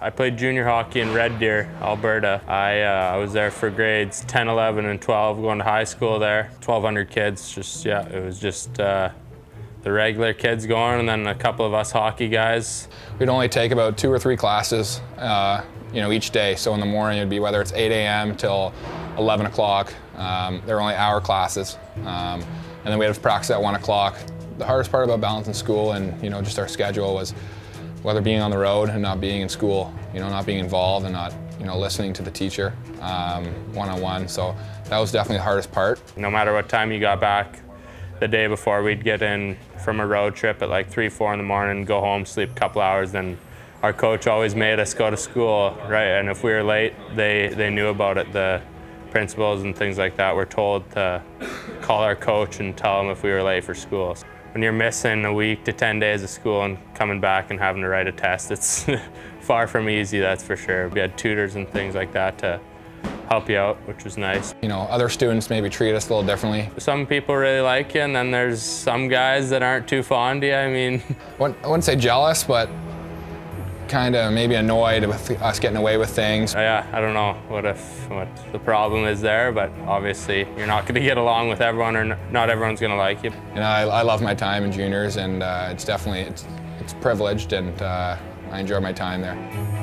I played junior hockey in Red Deer, Alberta. I, uh, I was there for grades 10, 11, and 12, going to high school there. 1,200 kids, just, yeah, it was just uh, the regular kids going and then a couple of us hockey guys. We'd only take about two or three classes, uh, you know, each day. So in the morning it'd be whether it's 8 a.m. till 11 o'clock. Um, they were only hour classes. Um, and then we had practice at 1 o'clock. The hardest part about balancing school and, you know, just our schedule was whether being on the road and not being in school, you know, not being involved and not, you know, listening to the teacher one on one. So that was definitely the hardest part. No matter what time you got back, the day before we'd get in from a road trip at like three, four in the morning, go home, sleep a couple hours, then our coach always made us go to school, right? And if we were late, they, they knew about it. The principals and things like that were told to call our coach and tell him if we were late for school when you're missing a week to 10 days of school and coming back and having to write a test, it's far from easy, that's for sure. We had tutors and things like that to help you out, which was nice. You know, other students maybe treat us a little differently. Some people really like you, and then there's some guys that aren't too fond of you. I mean, I wouldn't say jealous, but kind of maybe annoyed with us getting away with things. Yeah, I don't know what if what the problem is there, but obviously you're not going to get along with everyone, or not everyone's going to like you. You know, I, I, love my time in juniors, and uh, it's definitely it's, it's privileged, and uh, I enjoy my time there.